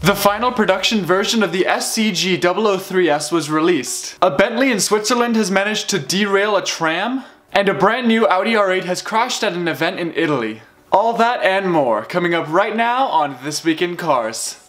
The final production version of the SCG 003S was released. A Bentley in Switzerland has managed to derail a tram, and a brand new Audi R8 has crashed at an event in Italy. All that and more coming up right now on This Week in Cars.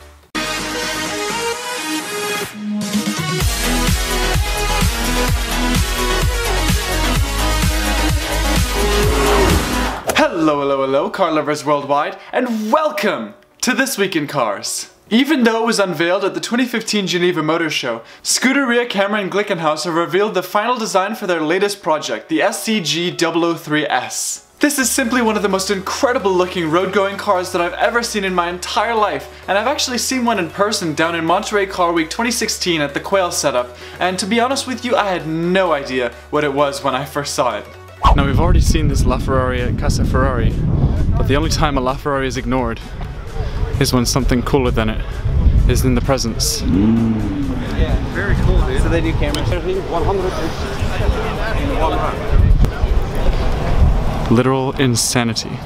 Hello, hello, hello, car lovers worldwide, and welcome to This Week in Cars. Even though it was unveiled at the 2015 Geneva Motor Show, Scuderia Cameron and Glickenhaus have revealed the final design for their latest project, the SCG 003S. This is simply one of the most incredible looking road-going cars that I've ever seen in my entire life, and I've actually seen one in person down in Monterey Car Week 2016 at the Quail setup, and to be honest with you, I had no idea what it was when I first saw it. Now we've already seen this LaFerrari at Casa Ferrari, but the only time a LaFerrari is ignored is when something cooler than it is in the presence. Yeah, very cool, dude. So they do cameras. 100. Literal insanity.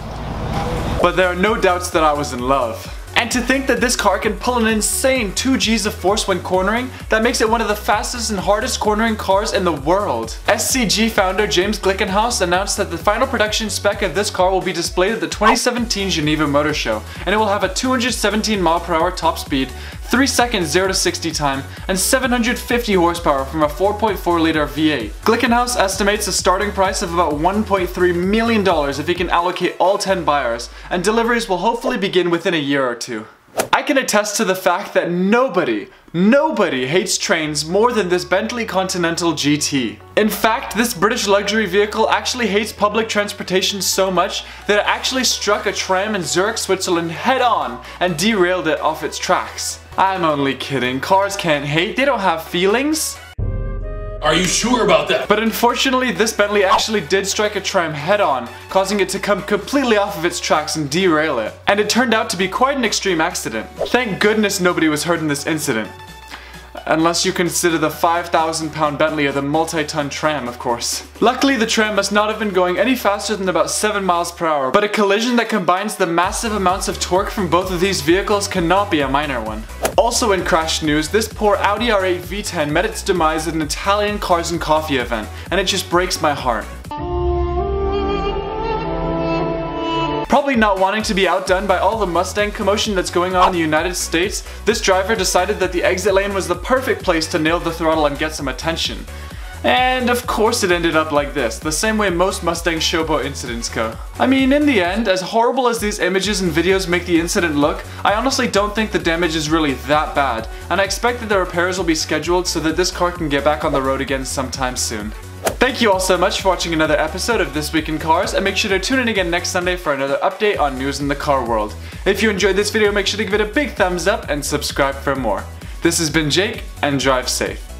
But there are no doubts that I was in love. And to think that this car can pull an insane 2 Gs of force when cornering, that makes it one of the fastest and hardest cornering cars in the world. SCG founder James Glickenhaus announced that the final production spec of this car will be displayed at the 2017 Geneva Motor Show, and it will have a 217 mph top speed, 3 seconds 0 to 60 time, and 750 horsepower from a 4.4 liter V8. Glickenhaus estimates a starting price of about $1.3 million if he can allocate all 10 buyers, and deliveries will hopefully begin within a year or two. I can attest to the fact that nobody, nobody hates trains more than this Bentley Continental GT. In fact, this British luxury vehicle actually hates public transportation so much that it actually struck a tram in Zurich, Switzerland head on and derailed it off its tracks. I'm only kidding, cars can't hate, they don't have feelings. Are you sure about that? But unfortunately, this Bentley actually did strike a tram head-on, causing it to come completely off of its tracks and derail it. And it turned out to be quite an extreme accident. Thank goodness nobody was hurt in this incident. Unless you consider the 5,000 pound Bentley or the multi-ton tram, of course. Luckily, the tram must not have been going any faster than about 7 miles per hour, but a collision that combines the massive amounts of torque from both of these vehicles cannot be a minor one. Also in crash news, this poor Audi R8 V10 met its demise at an Italian Cars and Coffee event, and it just breaks my heart. Probably not wanting to be outdone by all the Mustang commotion that's going on in the United States, this driver decided that the exit lane was the perfect place to nail the throttle and get some attention. And of course it ended up like this, the same way most Mustang showboat incidents go. I mean, in the end, as horrible as these images and videos make the incident look, I honestly don't think the damage is really that bad, and I expect that the repairs will be scheduled so that this car can get back on the road again sometime soon. Thank you all so much for watching another episode of This Week in Cars, and make sure to tune in again next Sunday for another update on news in the car world. If you enjoyed this video, make sure to give it a big thumbs up and subscribe for more. This has been Jake, and drive safe.